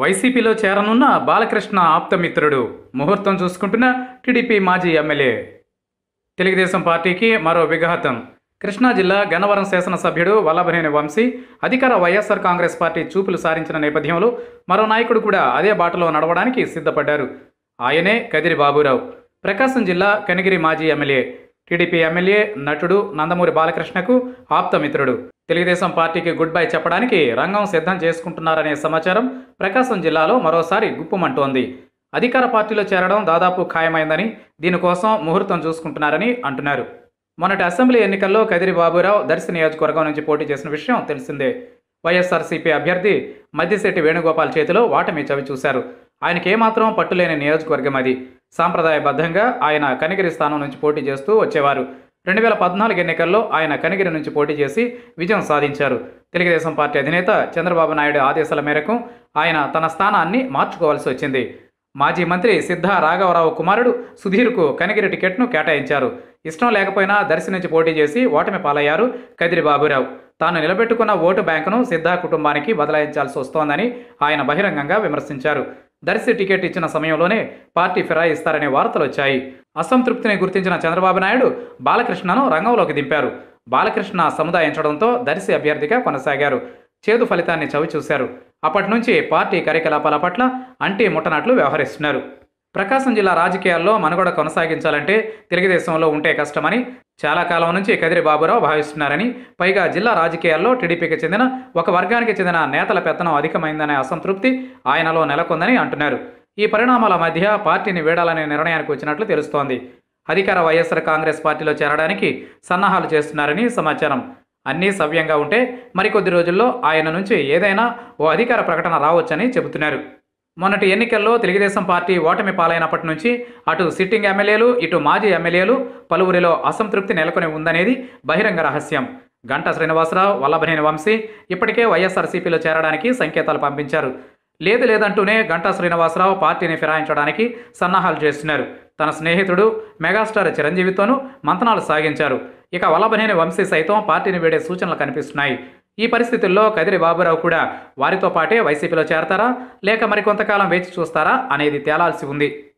వైసీపీలో చేరనున్న బాలకృష్ణ ఆప్తమిత్రుడు ముహూర్తం చూసుకుంటున్న టీడీపీ మాజీ ఎమ్మెల్యే. తెలుగుదేశం పార్టీకి మరో విఘాతం. కృష్ణా జిల్లా గన్నవరం శాసనసభ్యుడు వల్లభనేని వంశీ అధికార వైఎస్ఆర్ కాంగ్రెస్ పార్టీ చూపులు సారించిన నేపథ్యంలో మరో నాయకుడు కూడా అదే బాటలో నడవడానికి సిద్ధపడ్డారు. ఆయనే కదిరి బాబురావు. ప్రకాశం జిల్లా కనిగిరి మాజీ ఎమ్మెల్యే. టీడీపీ ఎమ్మెల్యే నటుడు నందమూరి బాలకృష్ణకు ఆప్తమిత్రుడు. తెలుగుదేశం పార్టీకి గుడ్ బై చెప్పడానికి రంగం సిద్ధం చేసుకుంటున్నారనే సమాచారం ప్రకాశం జిల్లాలో మరోసారి గుప్పుమంటోంది. అధికార పార్టీలో చేరడం దాదాపు ఖాయమైందని దీనికోసం ముహూర్తం చూసుకుంటున్నారని అంటున్నారు. మొన్నటి అసెంబ్లీ ఎన్నికల్లో కదిరి బాబురావు దర్శి నియోజకవర్గం నుంచి పోటీ చేసిన విషయం తెలిసిందే. వైఎస్ఆర్సీపీ అభ్యర్థి మద్దిశెట్టి వేణుగోపాల్ చేతిలో వాటమి చవి ఆయనకి ఏమాత్రం పట్టులేని నియోజకవర్గం అది. సాంప్రదాయబద్ధంగా ఆయన కనిగిరి స్థానం నుంచి పోటీ చేస్తూ వచ్చేవారు. రెండు వేల పద్నాలుగు ఎన్నికల్లో ఆయన కనిగిరి నుంచి పోటీ చేసి విజయం సాధించారు. తెలుగుదేశం పార్టీ అధినేత చంద్రబాబు నాయుడు ఆదేశాల మేరకు ఆయన తన స్థానాన్ని మార్చుకోవాల్సి వచ్చింది. మాజీ మంత్రి సిద్ధా రాఘవరావు కుమారుడు సుధీర్కు కనిగిరి టికెట్ను కేటాయించారు. ఇష్టం లేకపోయినా దర్శి నుంచి పోటీ చేసి ఓటమి పాలయ్యారు కదిరి బాబురావు. తాను నిలబెట్టుకున్న ఓటు బ్యాంకును సిద్ధా కుటుంబానికి బదలాయించాల్సి వస్తోందని ఆయన బహిరంగంగా విమర్శించారు. దర్శి టికెట్ ఇచ్చిన సమయంలోనే పార్టీ ఫిరాయిస్తారనే వార్తలు వచ్చాయి. అసంతృప్తిని గుర్తించిన చంద్రబాబు నాయుడు బాలకృష్ణను రంగంలోకి దింపారు. బాలకృష్ణ సముదాయించడంతో దర్శి అభ్యర్థిగా కొనసాగారు. చేదు ఫలితాన్ని చవిచూశారు. అప్పటి నుంచి పార్టీ కార్యకలాపాల పట్ల అంటి ముట్టనట్లు వ్యవహరిస్తున్నారు. ప్రకాశం జిల్లా రాజకీయాల్లో మనుగడ కొనసాగించాలంటే తెలుగుదేశంలో ఉంటే కష్టమని చాలా కాలం నుంచి కదిరి బాబురావు భావిస్తున్నారని పైగా జిల్లా రాజకీయాల్లో టీడీపీకి చెందిన ఒక వర్గానికి చెందిన నేతల పెత్తనం అధికమైందనే అసంతృప్తి ఆయనలో నెలకొందని అంటున్నారు. ఈ పరిణామాల మధ్య పార్టీని వీడాలనే నిర్ణయానికి వచ్చినట్లు తెలుస్తోంది. అధికార వైఎస్ఆర్ కాంగ్రెస్ పార్టీలో చేరడానికి సన్నాహాలు చేస్తున్నారని సమాచారం. అన్నీ సవ్యంగా ఉంటే మరికొద్ది రోజుల్లో ఆయన నుంచి ఏదైనా ఓ అధికార ప్రకటన రావచ్చని చెబుతున్నారు. మొన్నటి ఎన్నికల్లో తెలుగుదేశం పార్టీ ఓటమి పాలైనప్పటి నుంచి అటు సిట్టింగ్ ఎమ్మెల్యేలు ఇటు మాజీ ఎమ్మెల్యేలు పలువురిలో అసంతృప్తి నెలకొని ఉందనేది బహిరంగ రహస్యం. గంటా శ్రీనివాసరావు వల్లభనేని వంశీ ఇప్పటికే వైఎస్ఆర్సీపీలో చేరడానికి సంకేతాలు పంపించారు. లేదు లేదంటూనే గంటా శ్రీనివాసరావు పార్టీని ఫిరాయించడానికి సన్నాహాలు చేస్తున్నారు. తన స్నేహితుడు మెగాస్టార్ చిరంజీవితోనూ మంతనాలు సాగించారు. ఇక వల్లభనేని వంశీ సైతం పార్టీని వీడే సూచనలు కనిపిస్తున్నాయి. ఈ పరిస్థితుల్లో కదిరి బాబురావు కూడా వారితో పాటే వైసీపీలో చేరతారా? లేక మరికొంతకాలం వేచి చూస్తారా? అనేది తేలాల్సి ఉంది.